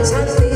I'm sorry.